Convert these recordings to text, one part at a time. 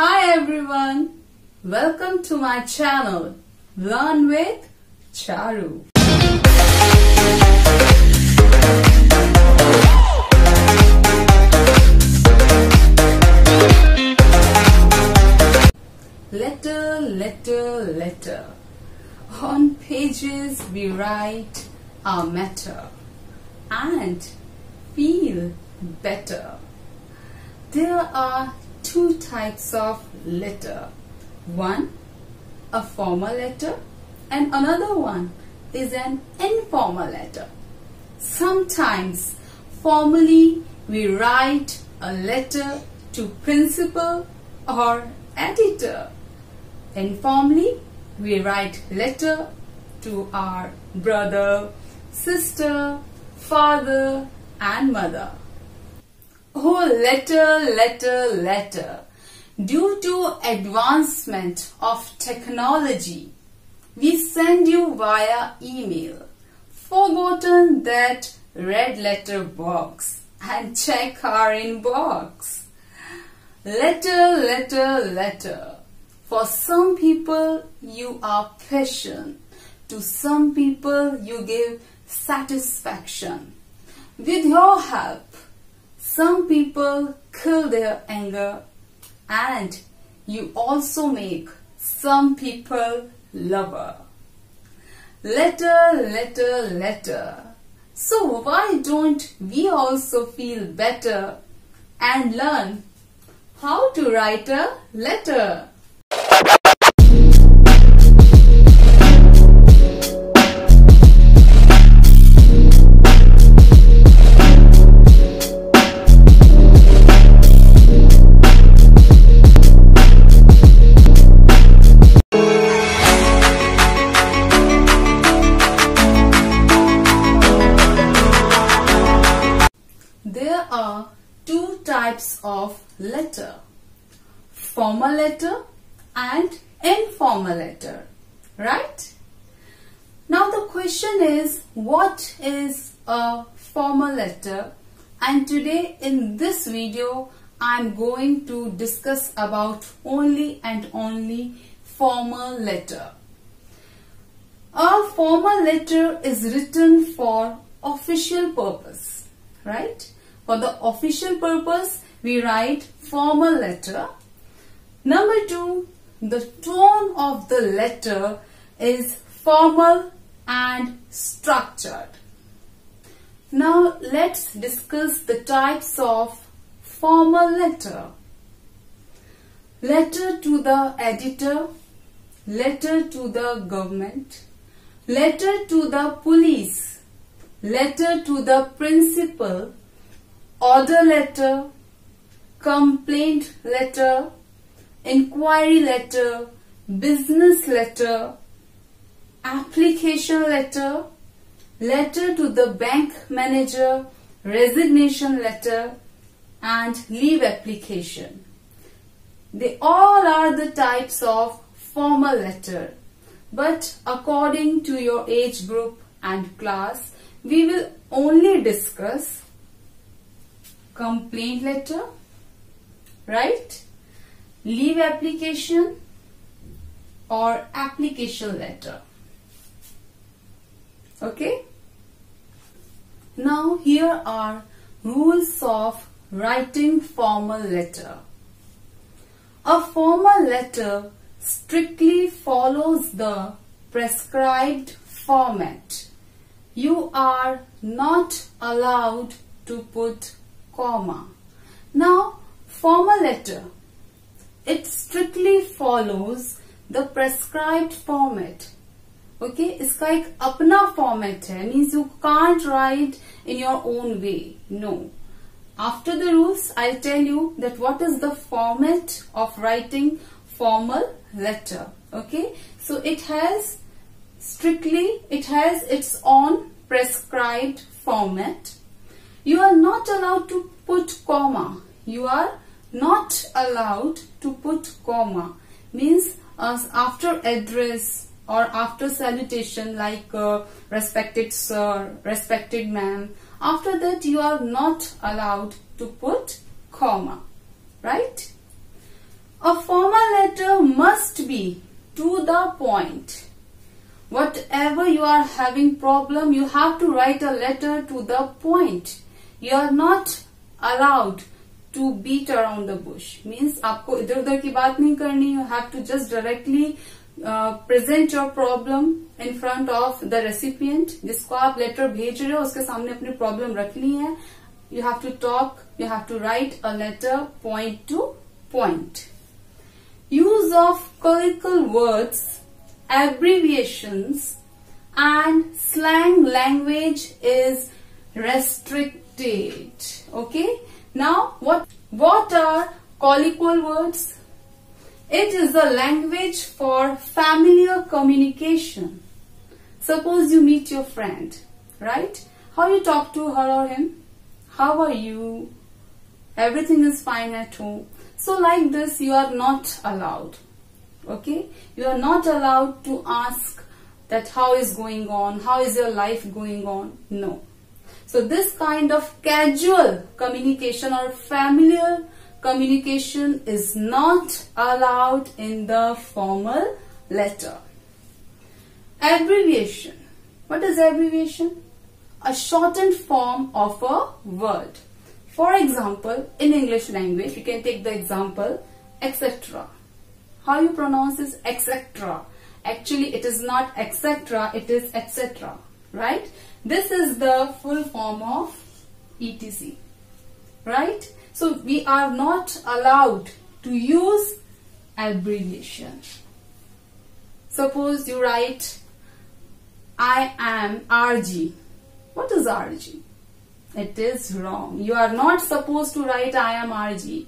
Hi everyone, welcome to my channel Learn with Charu. Letter, letter, letter. On pages we write our matter and feel better. There are two types of letter. One, a formal letter and another one is an informal letter. Sometimes formally we write a letter to principal or editor. Informally we write letter to our brother, sister, father and mother. Oh, letter, letter, letter. Due to advancement of technology, we send you via email. Forgotten that red letter box and check our inbox. Letter, letter, letter. For some people, you are passion. To some people, you give satisfaction. With your help, some people kill their anger and you also make some people lover. Letter, letter, letter. So why don't we also feel better and learn how to write a letter? Informal letter. Right? Now the question is what is a formal letter and today in this video I'm going to discuss about only and only formal letter. A formal letter is written for official purpose, right? For the official purpose, we write formal letter. Number two, the tone of the letter is formal and structured. Now let's discuss the types of formal letter. Letter to the editor, letter to the government, letter to the police, letter to the principal, order letter, complaint letter, inquiry letter, business letter, application letter, letter to the bank manager, resignation letter and leave application. They all are the types of formal letter but according to your age group and class we will only discuss complaint letter, right? Leave application or application letter. Okay? Now here are rules of writing formal letter. A formal letter strictly follows the prescribed format. You are not allowed to put comma. Now, formal letter It strictly follows the prescribed format. Okay, इसका एक अपना format है. Means you can't write in your own way. No. After the rules, I'll tell you that what is the format of writing formal letter. Okay, so it has strictly, it has its own prescribed format. You are not allowed to put comma. You are not allowed to put comma. Means uh, after address or after salutation like uh, respected sir, respected ma'am. After that you are not allowed to put comma. Right? A formal letter must be to the point. Whatever you are having problem, you have to write a letter to the point. You are not allowed to beat around the bush means आपको इधर उधर की बात नहीं करनी you have to just directly present your problem in front of the recipient जिसको आप letter भेज रहे हो, उसके सामने अपनी प्रॉब्लम रखनी है। You have to talk you have to write a letter point to point use of colloquial words abbreviations, and slang language is restricted. Okay? Now what, what are colloquial words? It is a language for familiar communication. Suppose you meet your friend, right? How you talk to her or him? How are you? Everything is fine at home. So like this you are not allowed. Okay? You are not allowed to ask that how is going on, how is your life going on. No. So this kind of casual communication or familiar communication is not allowed in the formal letter. Abbreviation. What is abbreviation? A shortened form of a word. For example, in English language, we can take the example, etc. How you pronounce this etc. Actually, it is not etc. It is etc. Right? This is the full form of etc. Right? So, we are not allowed to use abbreviation. Suppose you write I am RG. What is RG? It is wrong. You are not supposed to write I am RG.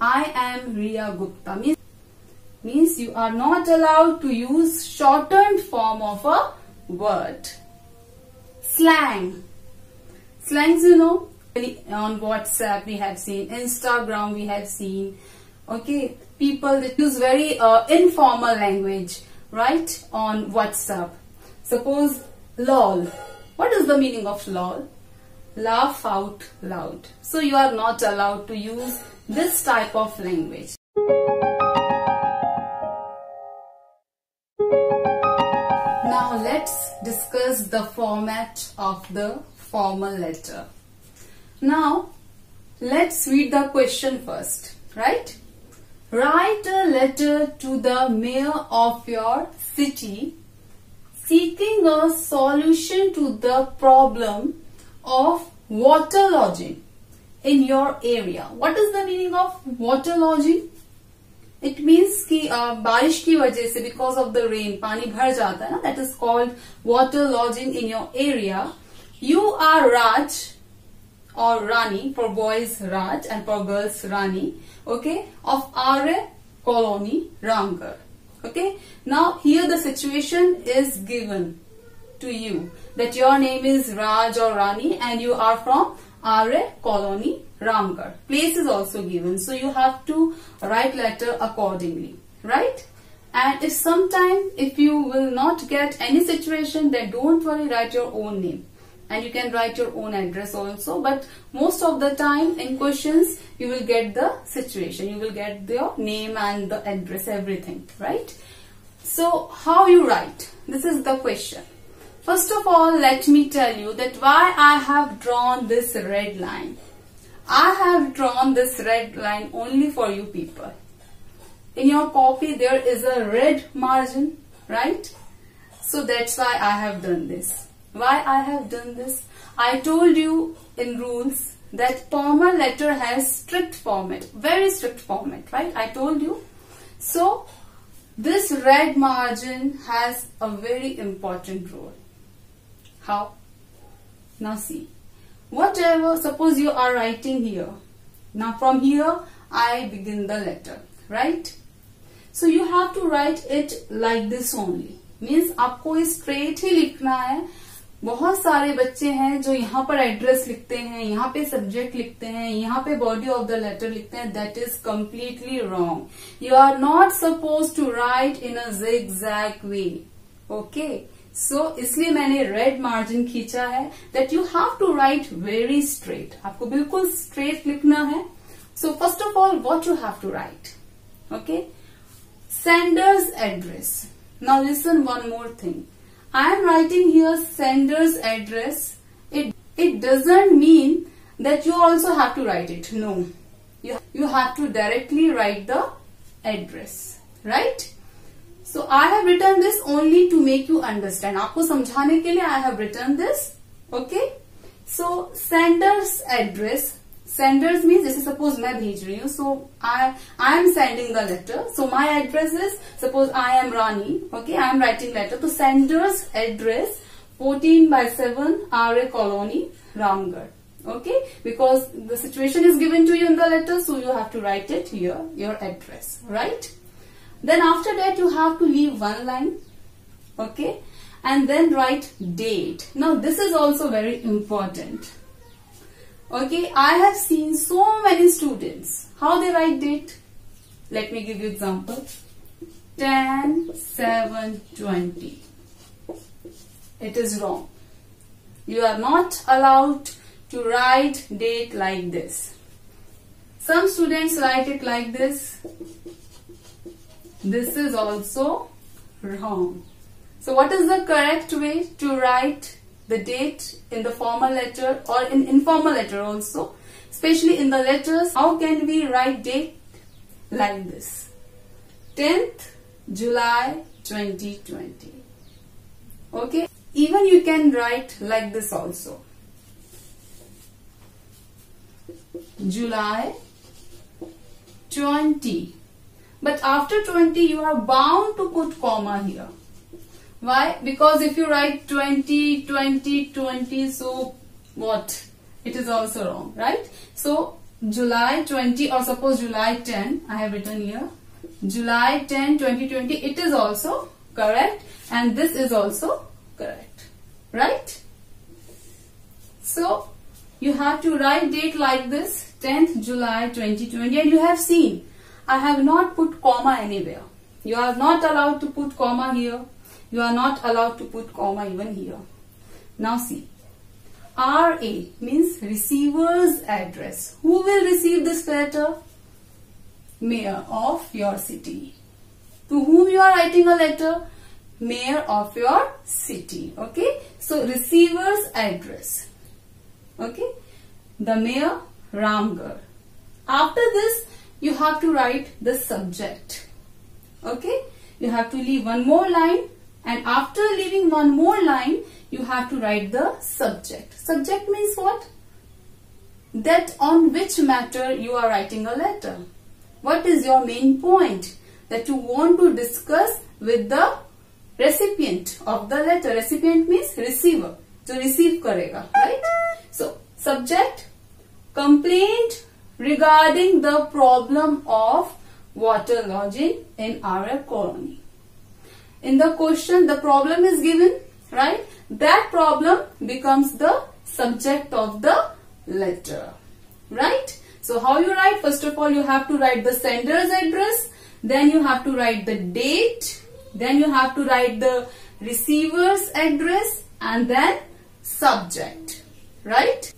I am Riya Gupta. Means, means you are not allowed to use shortened form of a word. Slang. Slangs you know on WhatsApp we have seen, Instagram we have seen. Okay, people that use very uh, informal language, right, on WhatsApp. Suppose lol. What is the meaning of lol? laugh out loud. So you are not allowed to use this type of language. Discuss the format of the formal letter. Now let's read the question first, right? Write a letter to the mayor of your city seeking a solution to the problem of water lodging in your area. What is the meaning of water lodging? बारिश की वजह से because of the rain पानी भर जाता है ना that is called water logging in your area you are Raj और Rani for boys Raj and for girls Rani okay of R A colony Ramgarh okay now here the situation is given to you that your name is Raj और Rani and you are from R A colony Ramgarh place is also given so you have to write letter accordingly Right? And if sometime if you will not get any situation then don't worry write your own name. And you can write your own address also. But most of the time in questions you will get the situation. You will get your name and the address everything. Right? So how you write? This is the question. First of all, let me tell you that why I have drawn this red line. I have drawn this red line only for you people. In your copy, there is a red margin, right? So that's why I have done this. Why I have done this? I told you in rules that formal letter has strict format, very strict format, right? I told you. So, this red margin has a very important role. How? Now see. Whatever, suppose you are writing here. Now from here, I begin the letter, right? So you have to write it like this only means आपको straight ही लिखना है। बहुत सारे बच्चे हैं जो यहाँ पर एड्रेस लिखते हैं, यहाँ पे सब्जेक्ट लिखते हैं, यहाँ पे बॉडी ऑफ़ द लेटर लिखते हैं। That is completely wrong you are not suppose to write in a zig way okay so इसलिए मैंने रेड मार्जिन खींचा है that you have to write very straight आपको बिल्कुल स्ट्रेट लिखना है। So first of all what you have to write Okay. Sender's address. Now listen one more thing. I am writing here sender's address. It, it doesn't mean that you also have to write it. No. You, you have to directly write the address. Right? So I have written this only to make you understand. आपको समझाने के लिए I have written this. Okay? So sender's address senders means जैसे suppose मैं भेज रही हूँ so I I am sending the letter so my address is suppose I am Rani okay I am writing letter तो sender's address 14 by 7 RA colony Ramgarh okay because the situation is given to you in the letter so you have to write it here your address right then after that you have to leave one line okay and then write date now this is also very important okay i have seen so many students. How they write date? Let me give you example. 10 7 20 it is wrong. You are not allowed to write date like this. Some students write it like this. This is also wrong. So what is the correct way to write the date in the formal letter or in informal letter also? Especially in the letters, how can we write date like this? 10th July 2020. Okay. Even you can write like this also. July 20. But after 20 you are bound to put comma here. Why? Because if you write 20, 20, 20, so what? It is also wrong, right? So, July 20 or suppose July 10, I have written here. July 10, 2020, it is also correct and this is also correct, right? So, you have to write date like this, 10th July 2020 and you have seen, I have not put comma anywhere. You are not allowed to put comma here you are not allowed to put comma even here. Now see. RA means receiver's address. Who will receive this letter? Mayor of your city. To whom you are writing a letter? Mayor of your city. Okay. So receiver's address. Okay. The mayor Ramgarh. After this you have to write the subject. Okay. You have to leave one more line and after leaving one more line, you have to write the subject. Subject means what? That on which matter you are writing a letter. What is your main point that you want to discuss with the recipient of the letter. Recipient means receiver. So receive karega, right? So subject, complaint regarding the problem of water lodging in our colony in the question the problem is given right? That problem becomes the subject of the letter right? So how you write? First of all you have to write the sender's address then you have to write the date then you have to write the receiver's address and then subject right?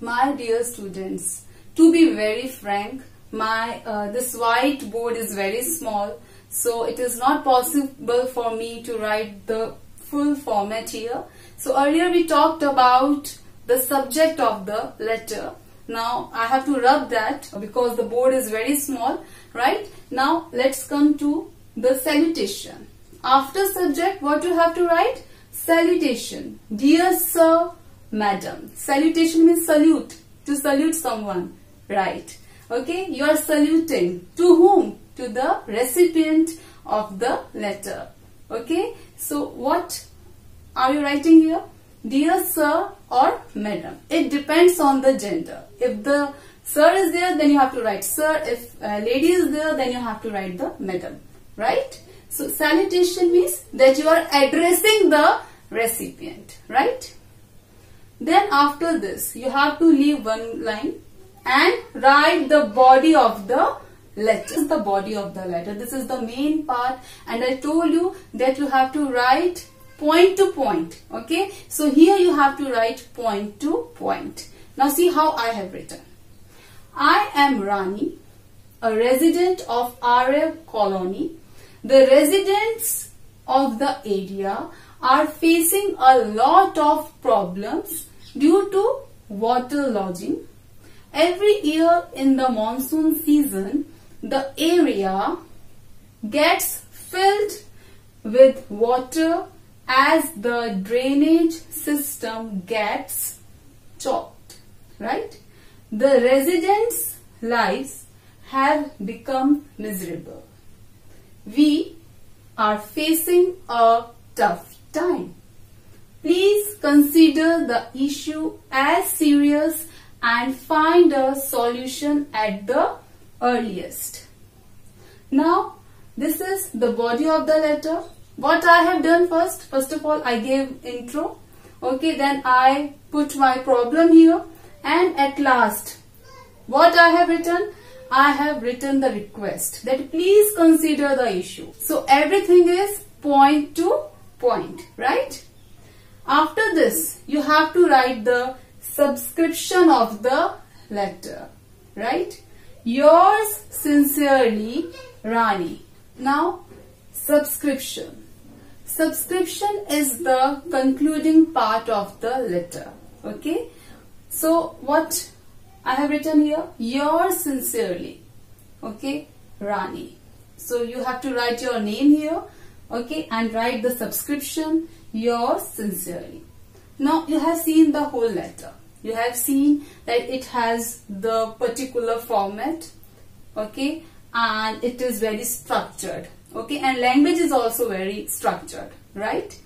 My dear students to be very frank my uh, this white board is very small so it is not possible for me to write the full format here. So earlier we talked about the subject of the letter. Now I have to rub that because the board is very small, right? Now let's come to the salutation. After subject, what you have to write? Salutation. Dear sir, madam. Salutation means salute. To salute someone, right? Okay, you are saluting. To whom? To the recipient of the letter. Okay. So what are you writing here? Dear sir or madam. It depends on the gender. If the sir is there then you have to write sir. If uh, lady is there then you have to write the madam. Right. So salutation means that you are addressing the recipient. Right. Then after this you have to leave one line and write the body of the letter. This is the body of the letter. This is the main part and I told you that you have to write point to point. Okay. So here you have to write point to point. Now see how I have written. I am Rani, a resident of R A colony. The residents of the area are facing a lot of problems due to water lodging. Every year in the monsoon season, the area gets filled with water as the drainage system gets chopped, right? The residents' lives have become miserable. We are facing a tough time. Please consider the issue as serious and find a solution at the earliest. Now, this is the body of the letter. What I have done first, first of all, I gave intro. Okay, then I put my problem here and at last, what I have written? I have written the request that please consider the issue. So everything is point to point, right? After this, you have to write the subscription of the letter, right? Yours sincerely, Rani. Now, subscription. Subscription is the concluding part of the letter, okay? So, what I have written here? Yours sincerely, okay? Rani. So, you have to write your name here okay and write the subscription yours sincerely now you have seen the whole letter you have seen that it has the particular format okay and it is very structured okay and language is also very structured right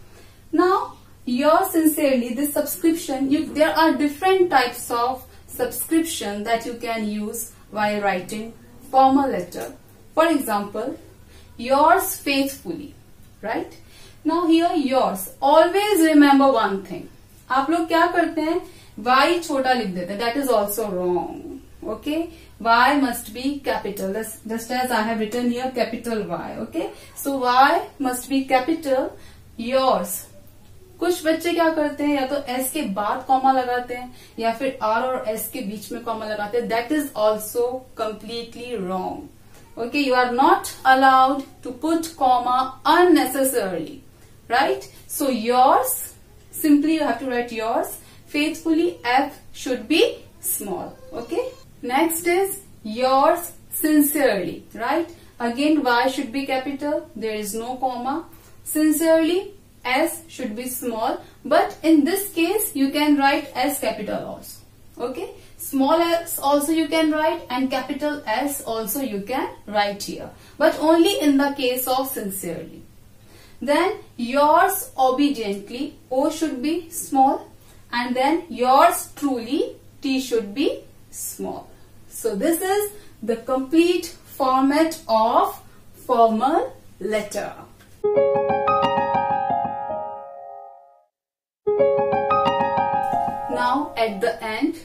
now yours sincerely this subscription you, there are different types of subscription that you can use while writing formal letter for example yours faithfully right now here yours always remember one thing आप लोग क्या करते हैं Y छोटा लिख देते that is also wrong okay Y must be capital just as I have written your capital Y okay so Y must be capital yours कुछ बच्चे क्या करते हैं? या तो एस के बाद कॉमा लगाते हैं, या फिर आर और एस के बीच में कॉमा लगाते हैं। That is also completely wrong okay you are not allowed to put comma unnecessarily right so yours simply you have to write yours faithfully f should be small okay? Next is yours sincerely right? Again y should be capital there is no comma. Sincerely s should be small but in this case you can write s capital also okay? Small s also you can write and capital S also you can write here but only in the case of sincerely. Then yours obediently O should be small and then yours truly T should be small so this is the complete format of formal letter now at the end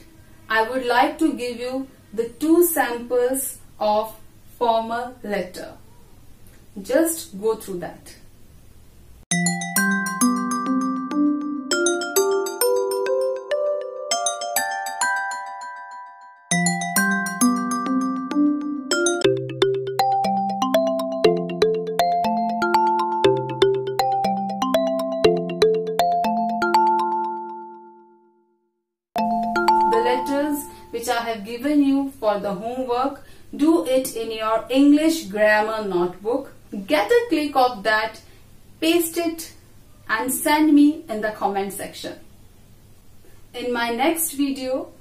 I would like to give you the two samples of formal letter. Just go through that. It in your English grammar notebook. Get a click of that, paste it and send me in the comment section. In my next video,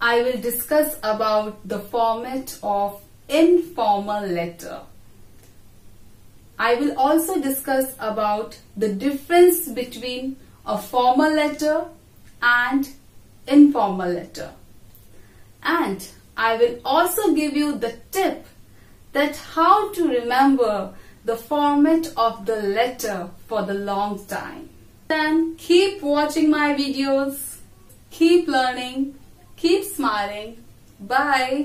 I will discuss about the format of informal letter. I will also discuss about the difference between a formal letter and informal letter. And I will also give you the tip that how to remember the format of the letter for the long time. Then keep watching my videos, keep learning, keep smiling. Bye.